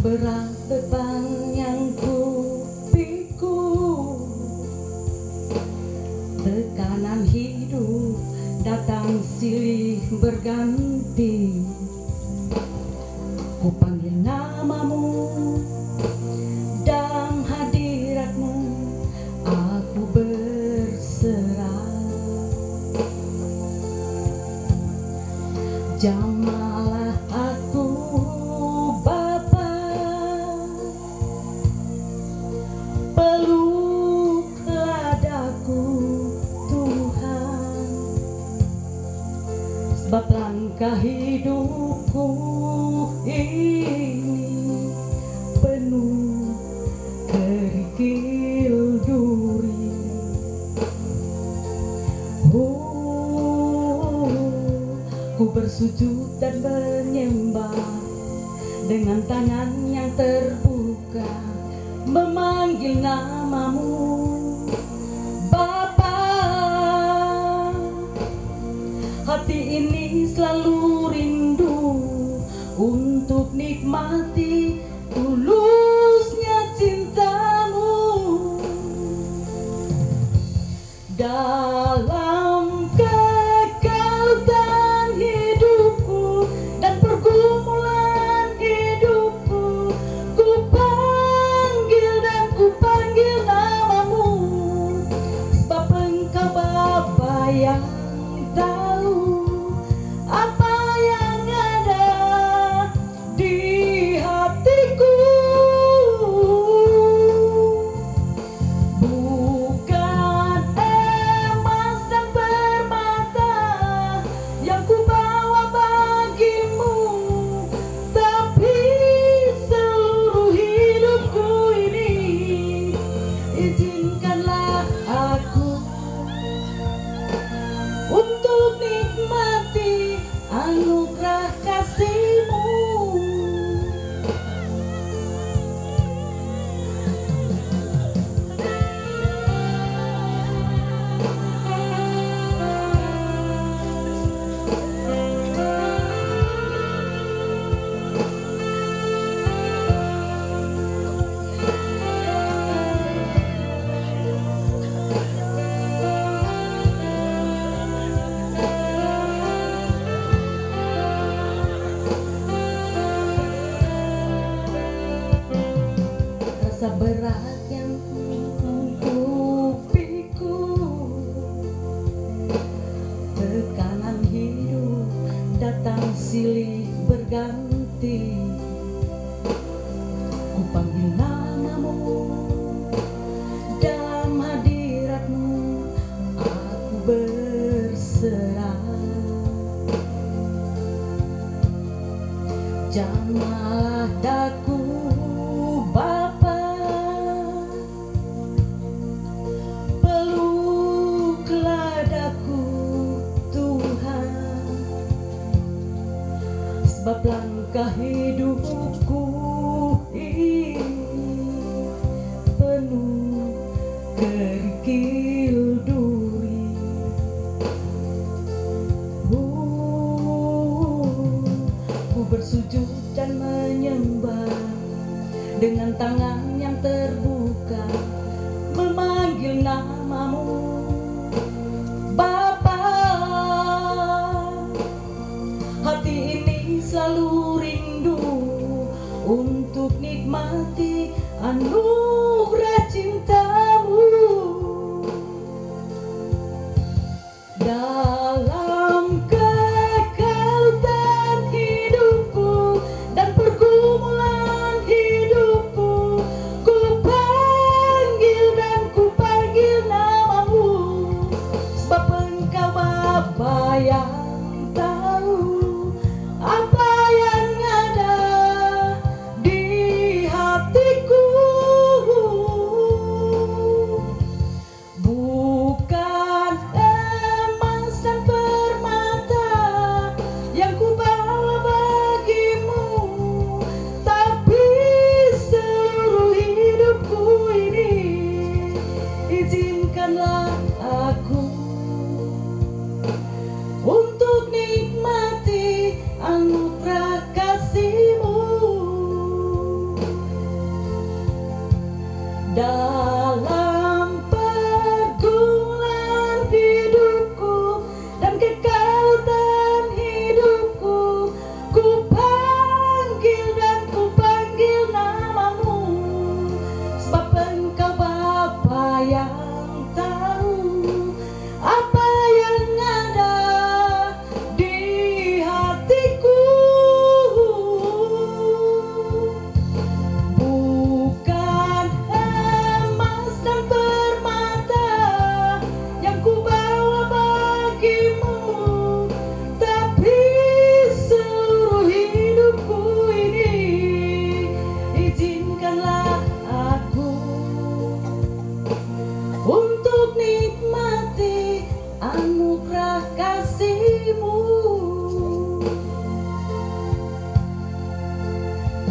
berat beban yang ku pikul Tekanan hidup datang silih berganti. Ku panggil namamu dan hadiratmu. Aku berserah. Jamalah Sebab langkah hidupku ini Penuh kerikil duri. Oh, ku bersujud dan menyembah dengan tangan yang terbuka memanggil namamu silih berganti hidupku ini Penuh kerikil duri Oh, ku bersujud dan menyembah dengan tangan yang terbuka memanggil namamu Bapa. Hati ini selalu rindu untuk nikmati anugerah cintamu. Dalam kekautan hidupku dan pergumulan hidupku ku panggil dan ku panggil namamu. Sebab engkau Bapa yang dalam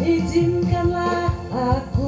Izinkanlah aku